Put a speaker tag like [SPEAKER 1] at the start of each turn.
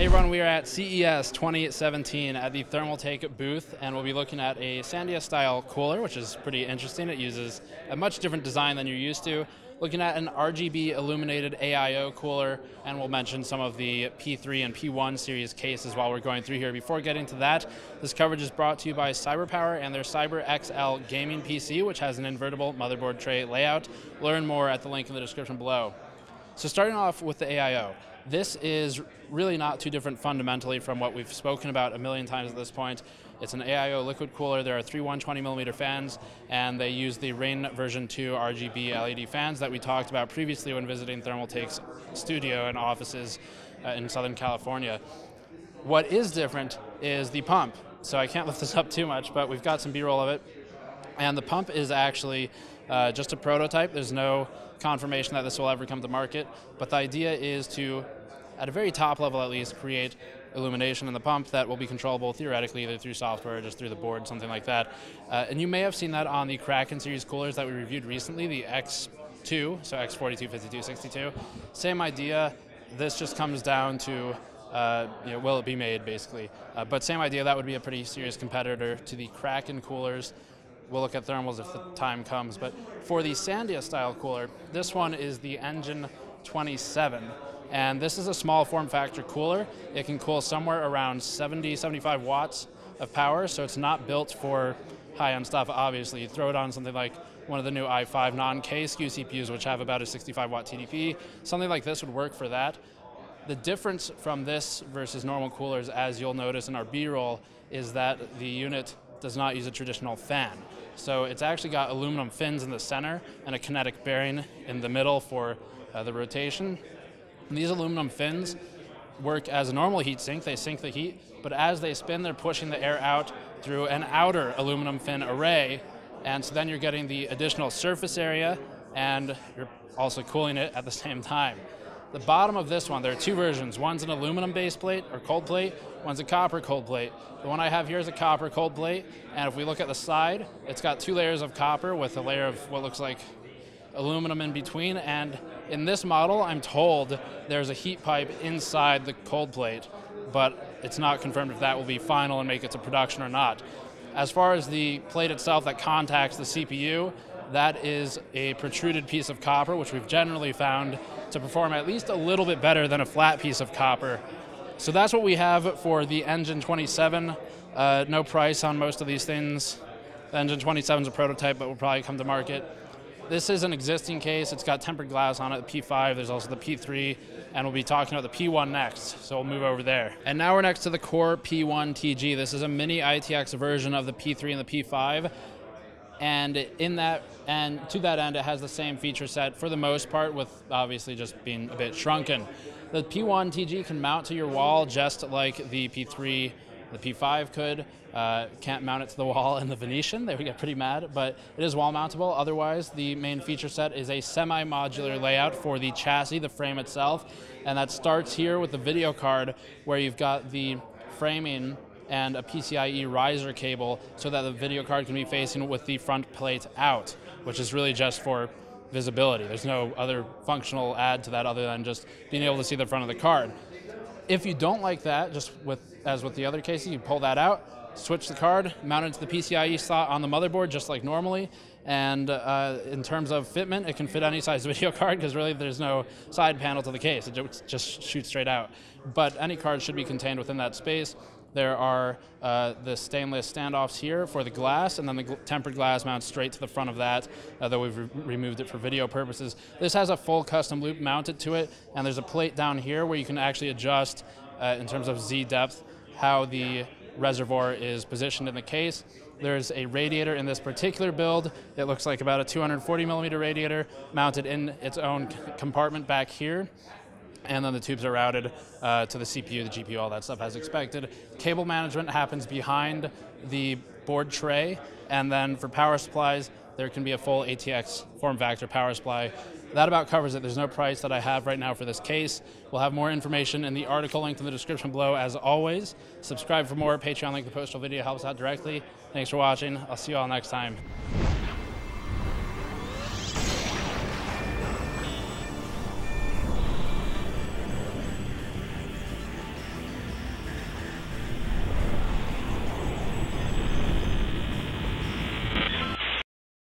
[SPEAKER 1] Hey everyone, we are at CES 2017 at the Thermaltake booth, and we'll be looking at a Sandia style cooler, which is pretty interesting. It uses a much different design than you're used to. Looking at an RGB illuminated AIO cooler, and we'll mention some of the P3 and P1 series cases while we're going through here. Before getting to that, this coverage is brought to you by CyberPower and their Syber XL gaming PC, which has an invertible motherboard tray layout. Learn more at the link in the description below. So starting off with the AIO. This is really not too different fundamentally from what we've spoken about a million times at this point. It's an AIO liquid cooler. There are three 120 millimeter fans, and they use the Rain version 2 RGB LED fans that we talked about previously when visiting Thermaltake's studio and offices uh, in Southern California. What is different is the pump. So I can't lift this up too much, but we've got some B-roll of it. And the pump is actually uh, just a prototype. There's no confirmation that this will ever come to market, but the idea is to, at a very top level at least, create illumination in the pump that will be controllable theoretically either through software or just through the board, something like that. Uh, and you may have seen that on the Kraken series coolers that we reviewed recently, the X2, so X42, 52, 62. Same idea. This just comes down to uh, you know, will it be made basically. Uh, but same idea, that would be a pretty serious competitor to the Kraken coolers. We'll look at thermals if the time comes. But for the Sandia style cooler, this one is the Engine 27. And this is a small form factor cooler. It can cool somewhere around 70, 75 watts of power, so it's not built for high-end stuff, obviously. You throw it on something like one of the new i5 non-K SKU CPUs, which have about a 65 watt TDP. Something like this would work for that. The difference from this versus normal coolers, as you'll notice in our B-roll, is that the unit does not use a traditional fan. So it's actually got aluminum fins in the center and a kinetic bearing in the middle for uh, the rotation. And these aluminum fins work as a normal heat sink, they sink the heat, but as they spin, they're pushing the air out through an outer aluminum fin array, and so then you're getting the additional surface area, and you're also cooling it at the same time. The bottom of this one, there are two versions. One's an aluminum base plate or cold plate, one's a copper cold plate. The one I have here is a copper cold plate, and if we look at the side, it's got two layers of copper with a layer of what looks like aluminum in between, and in this model, I'm told there's a heat pipe inside the cold plate, but it's not confirmed if that will be final and make it to production or not. As far as the plate itself that contacts the CPU, that is a protruded piece of copper, which we've generally found to perform at least a little bit better than a flat piece of copper. So that's what we have for the Engine 27. Uh, no price on most of these things. The Engine 27 is a prototype, but will probably come to market. This is an existing case. It's got tempered glass on it, the P5. There's also the P3, and we'll be talking about the P1 next. So we'll move over there. And now we're next to the Core P1 TG. This is a mini ITX version of the P3 and the P5 and in that and to that end it has the same feature set for the most part with obviously just being a bit shrunken. The p1 tg can mount to your wall just like the p3 the p5 could. Uh, can't mount it to the wall in the venetian. They would get pretty mad but it is wall mountable. Otherwise the main feature set is a semi-modular layout for the chassis the frame itself. And that starts here with the video card where you've got the framing and a PCIe riser cable so that the video card can be facing with the front plate out, which is really just for visibility. There's no other functional add to that other than just being able to see the front of the card. If you don't like that, just with as with the other cases, you pull that out, switch the card, mount it to the PCIe slot on the motherboard just like normally, and uh, in terms of fitment, it can fit any size video card because really there's no side panel to the case. It just shoots straight out. But any card should be contained within that space. There are uh, the stainless standoffs here for the glass, and then the gl tempered glass mounts straight to the front of that, uh, though we've re removed it for video purposes. This has a full custom loop mounted to it, and there's a plate down here where you can actually adjust, uh, in terms of Z depth, how the reservoir is positioned in the case. There's a radiator in this particular build. It looks like about a 240 millimeter radiator mounted in its own compartment back here and then the tubes are routed uh, to the CPU, the GPU, all that stuff as expected. Cable management happens behind the board tray, and then for power supplies, there can be a full ATX form factor power supply. That about covers it. There's no price that I have right now for this case. We'll have more information in the article linked in the description below as always. Subscribe for more. Patreon link the postal video helps out directly. Thanks for watching. I'll see you all next time.